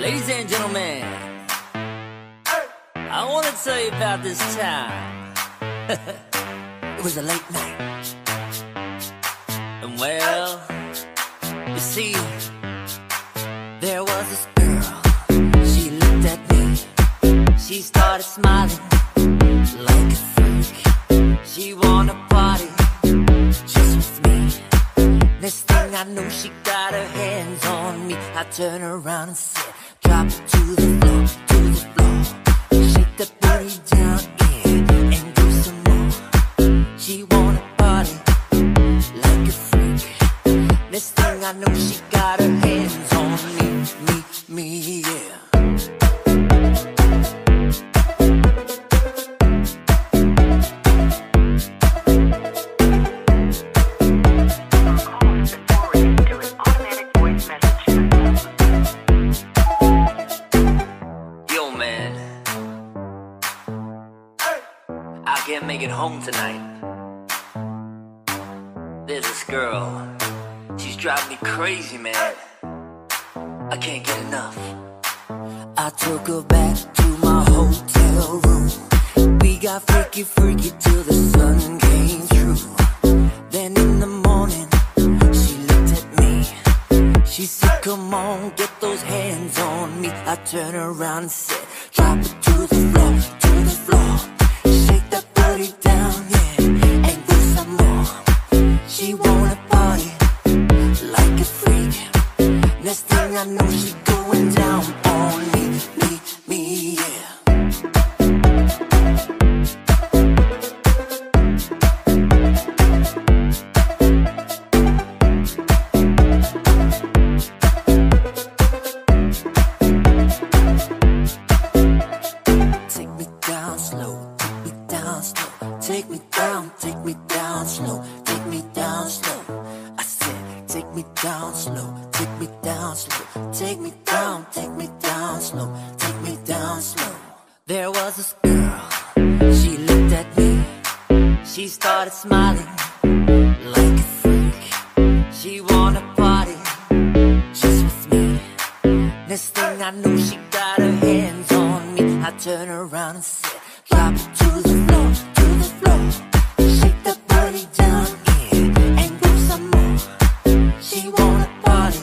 Ladies and gentlemen, I want to tell you about this time. it was a late night. And well, you see, there was this girl. She looked at me. She started smiling like a freak. She wanna party just with me. Next thing I know, she got her hands on. I turned around and said, Drop to the floor, to the floor. Shake that booty down, yeah, and do some more. She wanna party like a freak. Next thing I know, she got her hands can't make it home tonight. There's this girl. She's driving me crazy, man. I can't get enough. I took her back to my hotel room. We got freaky, freaky till the sun came through. Then in the morning, she looked at me. She said, Come on, get those hands on me. I turned around and said, Drop it to the floor, to the floor. I know, she going down on me, me, me, yeah. Take me down slow, take me down slow. Take me down, take me down slow, take me down slow. I said, take me down slow, take me She started smiling like a freak. She wanna party just with me. Next thing I know, she got her hands on me. I turned around and said, Drop to the floor, to the floor. Shake that booty down, yeah, and do some more. She wanna party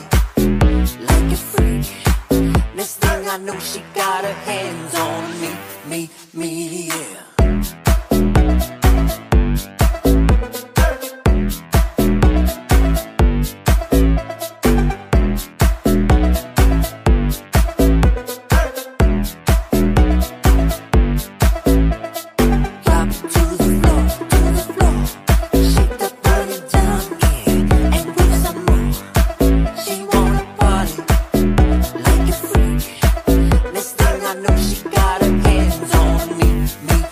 like a freak. Next thing I know, she got her hands on me, I know, she got her hands on me, me,